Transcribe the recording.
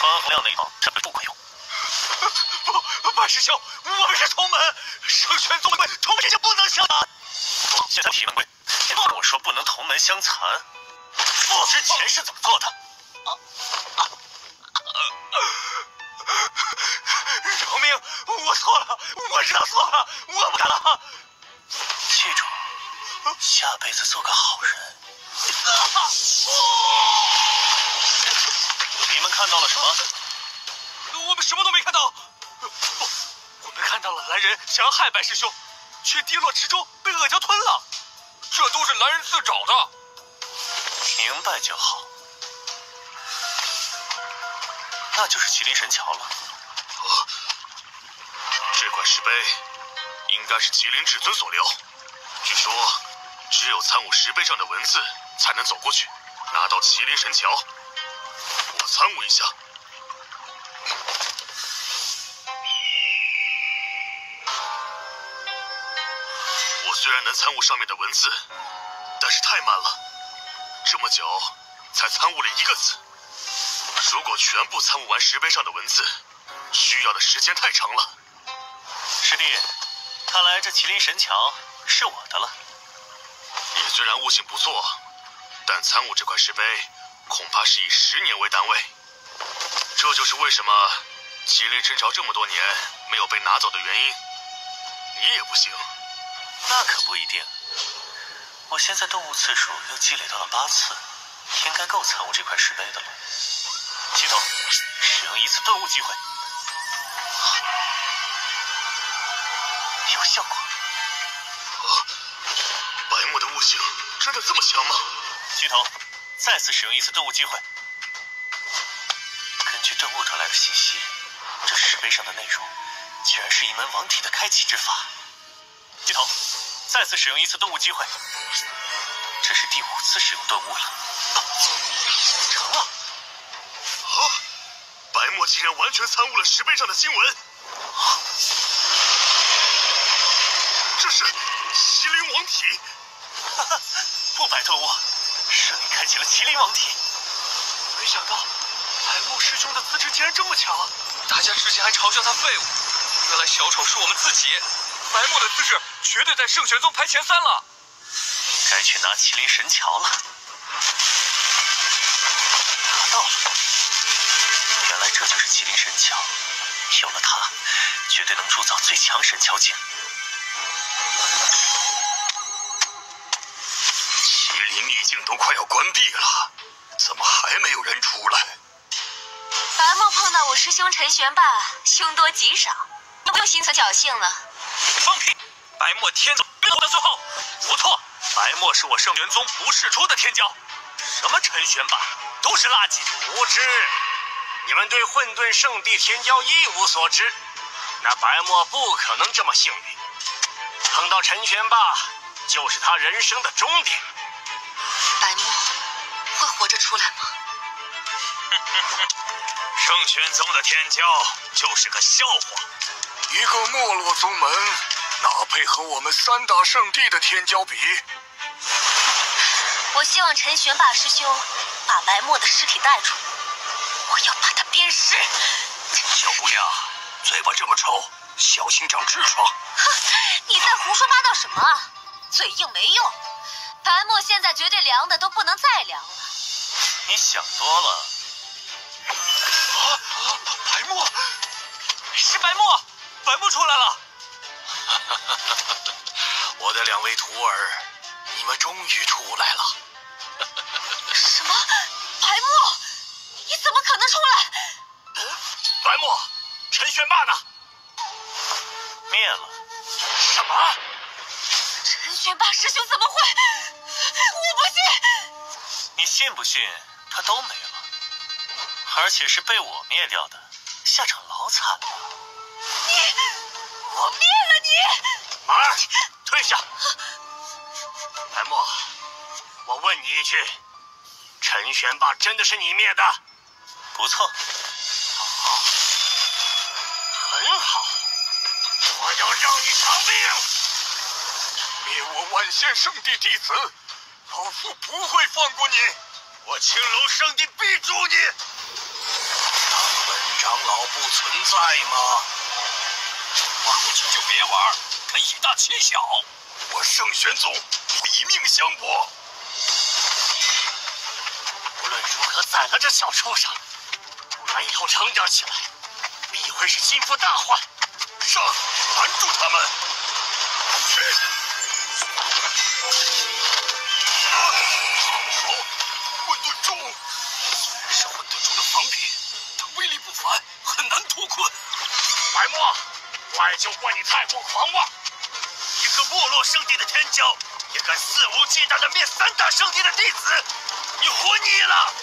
潘洪亮那一套根本不管用。不，白师兄，我们是同门，圣玄宗门同门之间不能相残。现在提门规，我说不能同门相残。父之前是怎么做的？饶命！我错了，我知道错了，我不敢了。记住，下辈子做个好人。看到了什么？我们什么都没看到。不，我们看到了蓝人想要害白师兄，却跌落池中被恶蛟吞了。这都是蓝人自找的。明白就好。那就是麒麟神桥了。这块石碑应该是麒麟至尊所留。据说，只有参悟石碑上的文字，才能走过去，拿到麒麟神桥。我参悟一下。我虽然能参悟上面的文字，但是太慢了，这么久才参悟了一个字。如果全部参悟完石碑上的文字，需要的时间太长了。师弟，看来这麒麟神桥是我的了。你虽然悟性不错，但参悟这块石碑，恐怕是以十年为单位。这就是为什么麒麟神朝这么多年没有被拿走的原因。你也不行。那可不一定。我现在动物次数又积累到了八次，应该够参悟这块石碑的了。系统，使用一次顿悟机会。有效果。白墨的悟性真的这么强吗？系统，再次使用一次顿悟机会。根据顿悟得来的信息，这石碑上的内容，竟然是一门王体的开启之法。系统，再次使用一次顿悟机会。这是第五次使用顿悟了。成了。啊！白墨竟然完全参悟了石碑上的经文。这是麒麟王体。哈哈，不白顿悟，顺利开启了麒麟王体。没想到白墨师兄的资质竟然这么强，大家之前还嘲笑他废物，原来小丑是我们自己。白墨的资质绝对在圣玄宗排前三了。该去拿麒麟神桥了。拿到了，原来这就是麒麟神桥，有了它，绝对能铸造最强神桥境。麒麟秘境都快要关闭了，怎么还没有人出来？白墨碰到我师兄陈玄霸，凶多吉少，不用心存侥幸了。放屁！白墨天走到最后，不错，白墨是我圣元宗不世出的天骄。什么陈玄霸，都是垃圾，无知！你们对混沌圣地天骄一无所知，那白墨不可能这么幸运。碰到陈玄霸，就是他人生的终点。白墨会活着出来吗？圣玄宗的天骄就是个笑话，一个没落宗门，哪配和我们三大圣地的天骄比？我希望陈玄霸师兄把白墨的尸体带出，我要把他鞭尸。小姑娘，嘴巴这么臭，小心长痔疮。哼，你在胡说八道什么？嘴硬没用，白墨现在绝对凉的都不能再凉了。你想多了。啊啊！白沫，是白沫，白沫出来了。我的两位徒儿，你们终于出来了。什么？白沫？你怎么可能出来？白沫，陈玄霸呢？灭了。什么？陈玄霸师兄怎么会？我不信。你信不信？他都没了，而且是被我灭掉的，下场老惨了。你，我灭了你！马儿，退下。白墨，我问你一句，陈玄霸真的是你灭的？不错。好，很好，我要让你偿命。灭我万仙圣地弟子，老夫不会放过你。我青龙圣地必诛你！当本长老不存在吗？玩不起就别玩，跟以大欺小。我圣玄宗以命相搏。无论如何宰了这小畜生，不然以后成长起来必会是心腹大患。上，拦住他们！去！白墨，怪就怪你太过狂妄！一个没落圣地的天骄，也敢肆无忌惮的灭三大圣地的弟子，你活腻了！